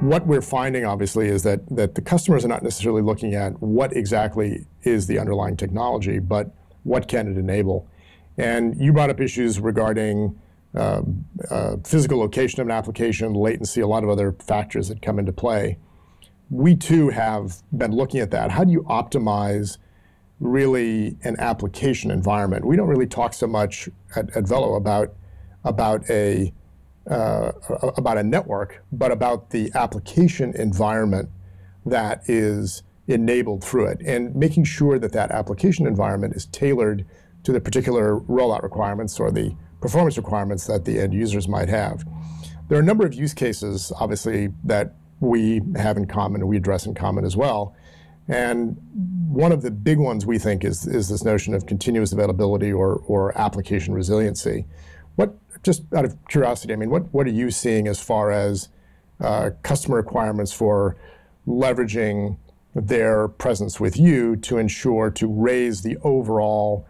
what we're finding, obviously, is that, that the customers are not necessarily looking at what exactly is the underlying technology, but what can it enable. And you brought up issues regarding uh, uh, physical location of an application, latency, a lot of other factors that come into play. We too have been looking at that. How do you optimize really an application environment? We don't really talk so much at, at Vello about about a uh, about a network, but about the application environment that is enabled through it, and making sure that that application environment is tailored to the particular rollout requirements or the performance requirements that the end users might have. There are a number of use cases, obviously, that we have in common and we address in common as well. And one of the big ones we think is, is this notion of continuous availability or, or application resiliency. What, just out of curiosity, I mean, what, what are you seeing as far as uh, customer requirements for leveraging their presence with you to ensure to raise the overall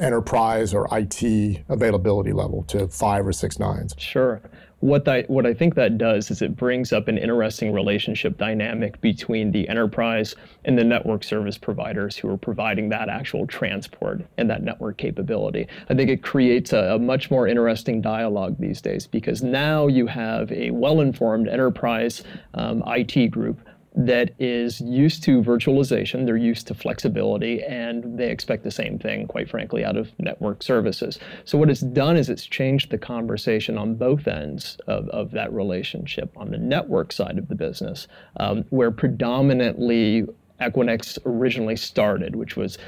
enterprise or IT availability level to five or six nines? Sure. What I, what I think that does is it brings up an interesting relationship dynamic between the enterprise and the network service providers who are providing that actual transport and that network capability. I think it creates a, a much more interesting dialogue these days because now you have a well-informed enterprise um, IT group that is used to virtualization, they're used to flexibility, and they expect the same thing, quite frankly, out of network services. So what it's done is it's changed the conversation on both ends of, of that relationship. On the network side of the business, um, where predominantly Equinix originally started, which was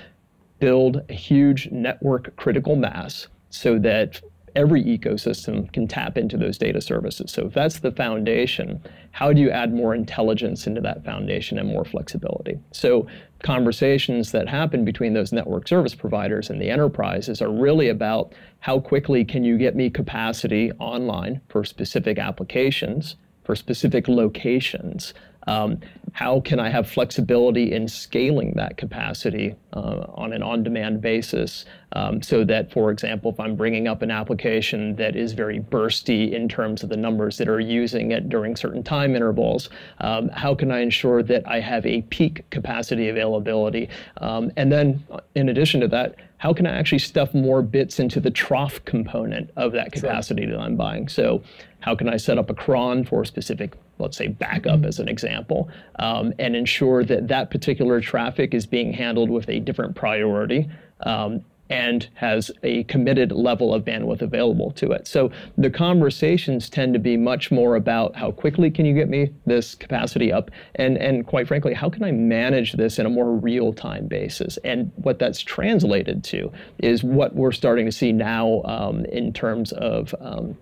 build a huge network critical mass so that every ecosystem can tap into those data services. So if that's the foundation, how do you add more intelligence into that foundation and more flexibility? So conversations that happen between those network service providers and the enterprises are really about how quickly can you get me capacity online for specific applications, for specific locations, um, how can I have flexibility in scaling that capacity uh, on an on-demand basis um, so that, for example, if I'm bringing up an application that is very bursty in terms of the numbers that are using it during certain time intervals, um, how can I ensure that I have a peak capacity availability? Um, and then, in addition to that, how can I actually stuff more bits into the trough component of that capacity sure. that I'm buying? So how can I set up a cron for a specific, let's say, backup as an example, um, and ensure that that particular traffic is being handled with a different priority um, and has a committed level of bandwidth available to it. So the conversations tend to be much more about how quickly can you get me this capacity up, and and quite frankly, how can I manage this in a more real-time basis? And what that's translated to is what we're starting to see now um, in terms of um,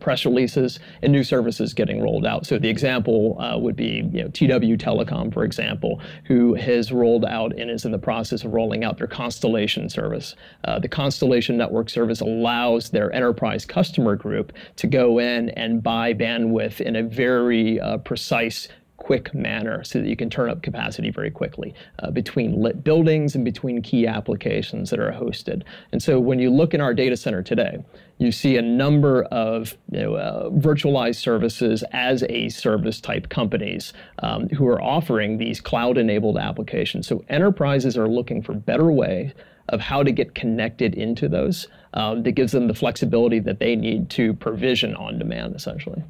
press releases and new services getting rolled out. So the example uh, would be you know, TW Telecom, for example, who has rolled out and is in the process of rolling out their Constellation service. Uh, the Constellation Network service allows their enterprise customer group to go in and buy bandwidth in a very uh, precise quick manner so that you can turn up capacity very quickly uh, between lit buildings and between key applications that are hosted. And so when you look in our data center today, you see a number of you know, uh, virtualized services as a service type companies um, who are offering these cloud enabled applications. So enterprises are looking for better ways of how to get connected into those um, that gives them the flexibility that they need to provision on demand essentially.